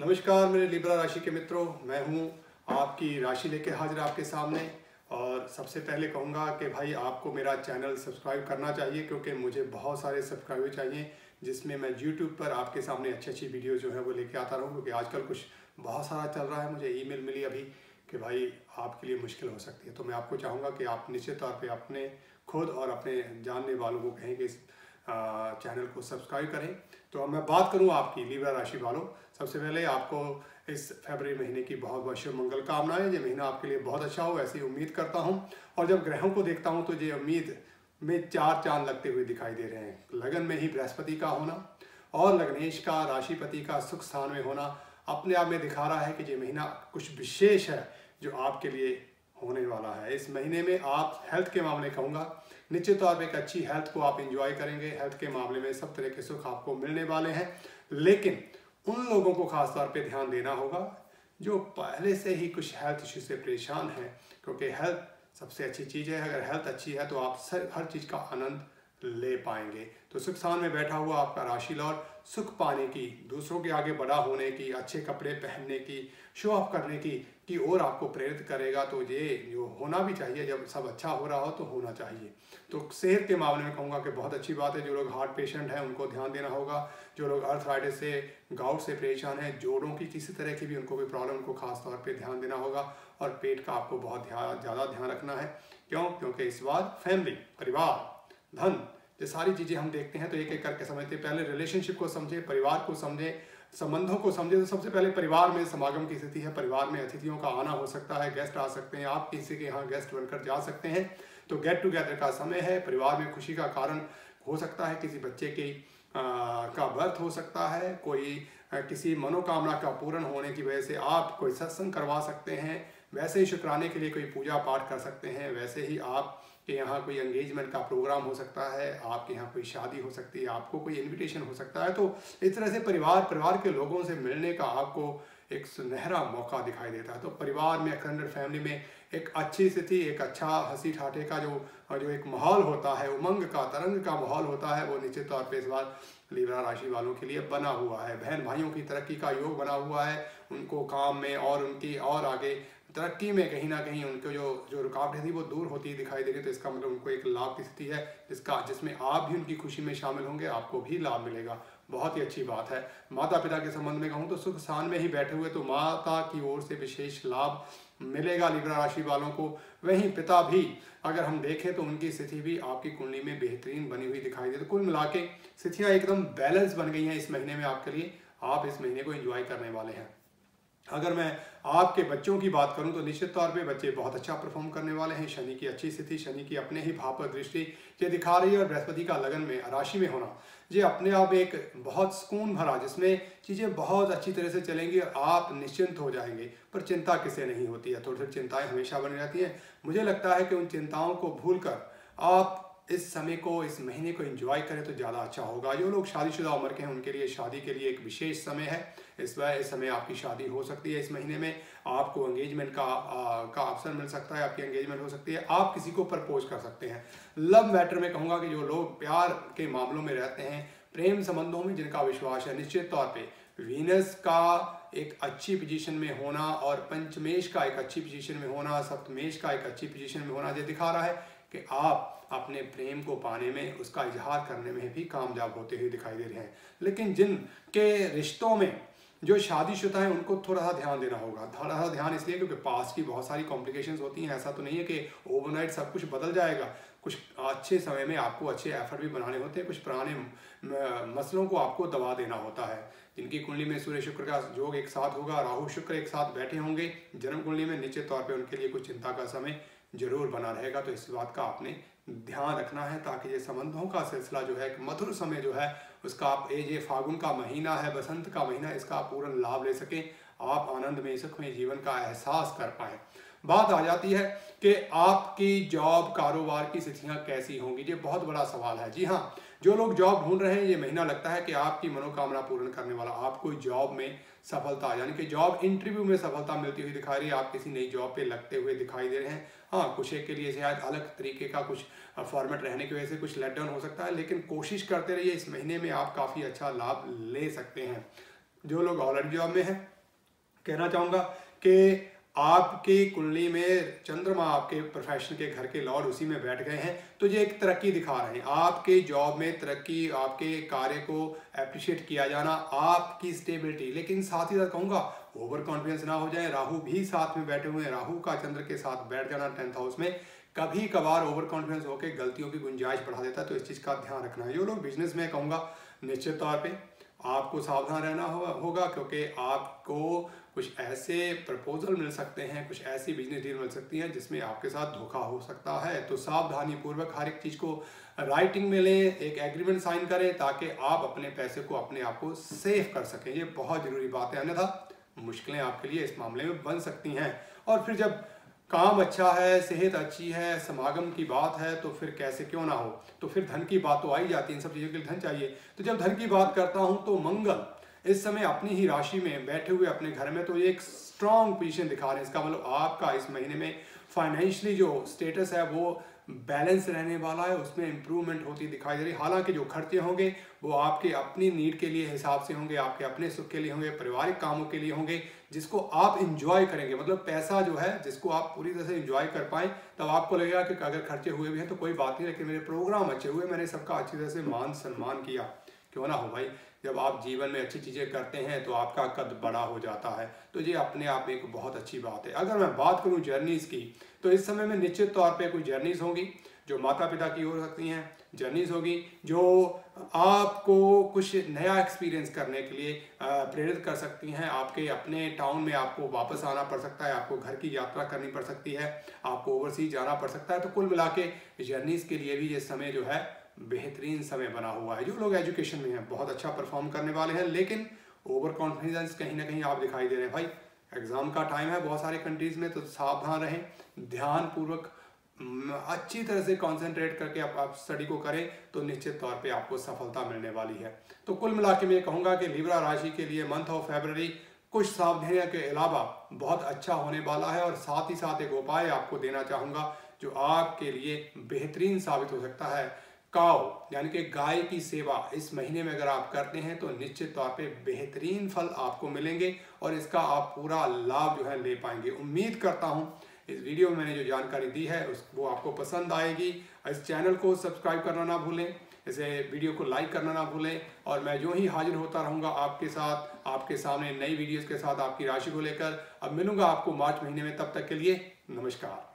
नमस्कार, मेरे लिब्रा राशि के मित्रों, मैं हूँ आपकी राशि लेके हाजिर आपके सामने। और सबसे पहले कहूँगा कि भाई, आपको मेरा चैनल सब्सक्राइब करना चाहिए, क्योंकि मुझे बहुत सारे सब्सक्राइबर चाहिए, जिसमें मैं यूट्यूब पर आपके सामने अच्छी अच्छी वीडियो जो है वो लेके आता रहूँ, क्योंकि आजकल कुछ बहुत सारा चल रहा है। मुझे ईमेल मिली अभी कि भाई, आपके लिए मुश्किल हो सकती है। तो मैं आपको चाहूँगा कि आप निश्चित तौर पर अपने खुद और अपने जानने वालों को कहें कि चैनल को सब्सक्राइब करें। तो अब मैं बात करूँ आपकी लीब्रा राशि वालों। सबसे पहले आपको इस फरवरी महीने की बहुत बहुत शुभ मंगल कामनाएँ। ये महीना आपके लिए बहुत अच्छा हो, ऐसी उम्मीद करता हूँ। और जब ग्रहों को देखता हूँ तो ये उम्मीद में चार चाँद लगते हुए दिखाई दे रहे हैं। लगन में ही बृहस्पति का होना और लग्नेश का, राशिपति का सुख स्थान में होना अपने आप में दिखा रहा है कि ये महीना कुछ विशेष है जो आपके लिए होने वाला है। इस महीने में आप हेल्थ के मामले कहूँगा निश्चित तौर पर एक अच्छी हेल्थ को आप इंजॉय करेंगे। हेल्थ के मामले में सब तरह के सुख आपको मिलने वाले हैं। लेकिन उन लोगों को खास तौर पे ध्यान देना होगा जो पहले से ही कुछ हेल्थ इश्यू से परेशान है। क्योंकि हेल्थ सबसे अच्छी चीज़ है। अगर हेल्थ अच्छी है तो आप हर चीज़ का आनंद ले पाएँगे। तो सुख स्थान में बैठा हुआ आपका राशि लॉर्ड, सुख पाने की, दूसरों के आगे बड़ा होने की, अच्छे कपड़े पहनने की शो ऑफ़ करने की की ओर आपको प्रेरित करेगा तो ये जो होना भी चाहिए। जब सब अच्छा हो रहा हो तो होना चाहिए। तो सेहत के मामले में कहूँगा कि बहुत अच्छी बात है। जो लोग हार्ट पेशेंट हैं, उनको ध्यान देना होगा। जो लोग अर्थराइटिस से गाउट से परेशान हैं, जोड़ों की किसी तरह की भी उनको कोई प्रॉब्लम उनको खास तौर ध्यान देना होगा और पेट का आपको बहुत ज़्यादा ध्यान रखना है। क्यों? क्योंकि इस बार फैमिली परिवार धन ये सारी चीज़ें हम देखते हैं तो एक एक करके समझते हैं। पहले रिलेशनशिप को समझे परिवार को समझे संबंधों को समझे तो सबसे पहले परिवार में समागम की स्थिति है। परिवार में अतिथियों का आना हो सकता है गेस्ट आ सकते हैं आप किसी के यहाँ गेस्ट बनकर जा सकते हैं। तो गेट टुगेदर का समय है परिवार में खुशी का कारण हो सकता है किसी बच्चे की आ, का बर्थ हो सकता है कोई आ, किसी मनोकामना का पूर्ण होने की वजह से आप कोई सत्संग करवा सकते हैं। वैसे ही शुक्राने के लिए कोई पूजा पाठ कर सकते हैं। वैसे ही आप कि यहाँ कोई एंगेजमेंट का प्रोग्राम हो सकता है, आपके यहाँ कोई शादी हो सकती है, आपको कोई इनविटेशन हो सकता है तो इस तरह से परिवार परिवार के लोगों से मिलने का आपको एक सुनहरा मौका दिखाई देता है। तो परिवार में एक्सटेंडेड फैमिली में एक अच्छी स्थिति, एक अच्छा हँसी ठाटे का जो जो एक माहौल होता है, उमंग का, तरंग का माहौल होता है, वो निश्चित तौर पर इस बार लीबरा राशि वालों के लिए बना हुआ है। बहन भाइयों की तरक्की का योग बना हुआ है, उनको काम में और उनकी और आगे तरक्की में कहीं ना कहीं उनको जो जो रुकावटें थी वो दूर होती दिखाई दे रही तो इसका मतलब उनको एक लाभ की स्थिति है, जिसका, जिसमें आप भी उनकी खुशी में शामिल होंगे, आपको भी लाभ मिलेगा। बहुत ही अच्छी बात है। माता पिता के संबंध में कहूँ तो सुख स्थान में ही बैठे हुए तो माता की ओर से विशेष लाभ मिलेगा लिब्रा राशि वालों को। वहीं पिता भी, अगर हम देखें तो उनकी स्थिति भी आपकी कुंडली में बेहतरीन बनी हुई दिखाई दे तो कुल मिला के स्थितियाँ एकदम बैलेंस बन गई हैं इस महीने में आपके लिए। आप इस महीने को एंजॉय करने वाले हैं। अगर मैं आपके बच्चों की बात करूँ तो निश्चित तौर पे बच्चे बहुत अच्छा परफॉर्म करने वाले हैं। शनि की अच्छी स्थिति, शनि की अपने ही भाव पर दृष्टि ये दिखा रही है और बृहस्पति का लगन में, राशि में होना। ये अपने आप एक बहुत सुकून भरा, जिसमें चीज़ें बहुत अच्छी तरह से चलेंगी और आप निश्चिंत हो जाएँगे। पर चिंता किसे नहीं होती है? थोड़ी थोड़ी चिंताएँ हमेशा बनी रहती हैं। मुझे लगता है कि उन चिंताओं को भूल कर आप इस समय को, इस महीने को एंजॉय करें तो ज़्यादा अच्छा होगा। जो लोग शादीशुदा उम्र के हैं, उनके लिए, शादी के लिए एक विशेष समय है। इस इस समय आपकी शादी हो सकती है इस महीने में। आपको एंगेजमेंट का आ, का अवसर मिल सकता है आपकी एंगेजमेंट हो सकती है। आप किसी को प्रपोज कर सकते हैं। लव मैटर में कहूँगा कि जो लोग प्यार के मामलों में रहते हैं प्रेम संबंधों में जिनका विश्वास है निश्चित तौर पर वीनस का एक अच्छी पोजीशन में होना और पंचमेश का एक अच्छी पोजीशन में होना सप्तमेश का एक अच्छी पोजीशन में होना ये दिखा रहा है कि आप अपने प्रेम को पाने में उसका इजहार करने में भी कामयाब होते हुए दिखाई दे रहे हैं। लेकिन जिन के रिश्तों में जो शादीशुदा है, उनको थोड़ा सा ध्यान देना होगा। थोड़ा सा ध्यान इसलिए क्योंकि पास की बहुत सारी कॉम्प्लिकेशंस होती हैं। ऐसा तो नहीं है कि ओवरनाइट सब कुछ बदल जाएगा। कुछ अच्छे समय में आपको अच्छे एफर्ट भी बनाने होते हैं। कुछ पुराने मसलों को आपको दबा देना होता है। जिनकी कुंडली में सूर्य शुक्र का योग एक साथ होगा, राहु शुक्र एक साथ बैठे होंगे, जन्म कुंडली में निश्चित तौर पर उनके लिए कुछ चिंता का समय ज़रूर बना रहेगा। तो इस बात का आपने ध्यान रखना है ताकि ये संबंधों का सिलसिला जो है, एक मधुर समय जो है, उसका आप ये फागुन का महीना है, बसंत का महीना, इसका पूर्ण लाभ ले सकें। आप आनंद में, सुख में जीवन का एहसास कर पाए। बात आ जाती है कि आपकी जॉब कारोबार की स्थितियाँ कैसी होंगी। ये बहुत बड़ा सवाल है। जी हाँ जो लोग जॉब ढूंढ रहे हैं, ये महीना लगता है कि आपकी मनोकामना पूर्ण करने वाला, आपको जॉब में सफलता, यानी कि जॉब इंटरव्यू में सफलता मिलती हुई दिखाई रही है। आप किसी नई जॉब पे लगते हुए दिखाई दे रहे हैं। हाँ कुछ एक के लिए शायद अलग तरीके का कुछ फॉर्मेट रहने की वजह से कुछ लेट डाउन हो सकता है, लेकिन कोशिश करते रहिए, इस महीने में आप काफ़ी अच्छा लाभ ले सकते हैं। जो लोग ऑलरेडी जॉब में हैं, कहना चाहूँगा कि आपकी कुंडली में चंद्रमा आपके प्रोफेशन के घर के लॉर्ड उसी में बैठ गए हैं। तो ये एक तरक्की दिखा रहे हैं। आपके जॉब में तरक्की, आपके कार्य को अप्रिशिएट किया जाना, आपकी स्टेबिलिटी लेकिन साथ ही साथ कहूँगा ओवर कॉन्फिडेंस ना हो जाए, राहु भी साथ में बैठे हुए हैं। राहु का चंद्र के साथ बैठ जाना टेंथ हाउस में कभी कभार ओवर कॉन्फिडेंस होकर गलतियों की गुंजाइश बढ़ा देता है। तो इस चीज़ का ध्यान रखना है। जो लोग बिज़नेस में कहूँगा, निश्चित तौर पर आपको सावधान रहना होगा क्योंकि आपको कुछ ऐसे प्रपोजल मिल सकते हैं, कुछ ऐसी बिज़नेस डील मिल सकती है जिसमें आपके साथ धोखा हो सकता है। तो सावधानी पूर्वक हर एक चीज़ को राइटिंग में लें, एक एग्रीमेंट साइन करें ताकि आप अपने पैसे को अपने आप को सेफ़ कर सकें। ये बहुत ज़रूरी बात है अन्यथा मुश्किलें आपके लिए इस मामले में बन सकती हैं। और फिर जब काम अच्छा है, सेहत अच्छी है, समागम की बात है तो फिर कैसे क्यों ना हो? तो फिर धन की बात तो आई जाती है, इन सब चीज़ों के लिए धन चाहिए। तो जब धन की बात करता हूँ तो मंगल इस समय अपनी ही राशि में बैठे हुए अपने घर में तो ये एक स्ट्रांग पोजिशन दिखा रहे हैं। इसका मतलब आपका इस महीने में फाइनेंशियली जो स्टेटस है, वो बैलेंस रहने वाला है, उसमें इंप्रूवमेंट होती दिखाई दे रही। हालाँकि जो खर्चे होंगे, वो आपके अपनी नीड के लिए हिसाब से होंगे, आपके अपने सुख के लिए होंगे, पारिवारिक कामों के लिए होंगे, जिसको आप इंजॉय करेंगे। मतलब पैसा जो है, जिसको आप पूरी तरह से इंजॉय कर पाए, तब आपको लगेगा कि अगर खर्चे हुए भी हैं तो कोई बात नहीं, लेकिन मेरे प्रोग्राम अच्छे हुए, मैंने सबका अच्छी तरह से मान सम्मान किया। क्यों ना हो भाई? जब आप जीवन में अच्छी चीज़ें करते हैं तो आपका कद बड़ा हो जाता है। तो ये अपने आप में एक बहुत अच्छी बात है। अगर मैं बात करूँ जर्नीज़ की तो इस समय में निश्चित तौर पर कोई जर्नीज़ होंगी, जो माता पिता की हो सकती हैं, जर्नीज़ होगी, जो आपको कुछ नया एक्सपीरियंस करने के लिए प्रेरित कर सकती हैं। आपके अपने टाउन में आपको वापस आना पड़ सकता है, आपको घर की यात्रा करनी पड़ सकती है, आपको ओवरसीज जाना पड़ सकता है। तो कुल मिला के जर्नीज़ के लिए भी ये समय जो है बेहतरीन समय बना हुआ है। जो लोग एजुकेशन में हैं बहुत अच्छा परफॉर्म करने वाले हैं लेकिन ओवर कॉन्फिडेंस कहीं ना कहीं आप दिखाई दे रहे हैं। भाई एग्ज़ाम का टाइम है बहुत सारे कंट्रीज़ में तो सावधान रहें ध्यान पूर्वक अच्छी तरह से कंसंट्रेट करके आप, आप स्टडी को करें तो निश्चित तौर पे आपको सफलता मिलने वाली है। तो कुल मिला के मैं कहूँगा कि लिब्रा राशि के लिए मंथ ऑफ़ फेबररी कुछ सावधानियों के अलावा बहुत अच्छा होने वाला है और साथ ही साथ एक उपाय आपको देना चाहूँगा जो आपके लिए बेहतरीन साबित हो सकता है। काव यानी कि गाय की सेवा इस महीने में अगर आप करते हैं तो निश्चित तौर पे बेहतरीन फल आपको मिलेंगे और इसका आप पूरा लाभ जो है ले पाएँगे। उम्मीद करता हूँ इस वीडियो में मैंने जो जानकारी दी है, उस, वो आपको पसंद आएगी। इस चैनल को सब्सक्राइब करना ना भूलें, इसे वीडियो को लाइक करना ना भूलें, और मैं जो ही हाजिर होता रहूँगा आपके साथ, आपके सामने नई वीडियोस के साथ आपकी राशि को लेकर। अब मिलूँगा आपको मार्च महीने में, तब तक के लिए नमस्कार।